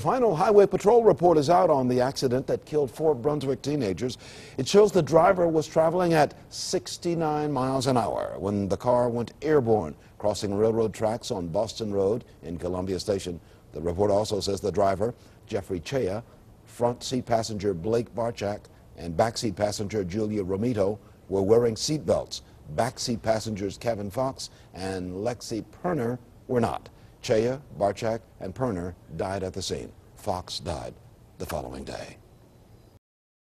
The final Highway Patrol report is out on the accident that killed four Brunswick teenagers. It shows the driver was traveling at 69 miles an hour when the car went airborne, crossing railroad tracks on Boston Road in Columbia Station. The report also says the driver, Jeffrey Chea, front seat passenger Blake Barchak, and back seat passenger Julia Romito were wearing seat belts. Backseat passengers Kevin Fox and Lexi Perner were not. Chea, Barchak, and Perner died at the scene. Fox died the following day.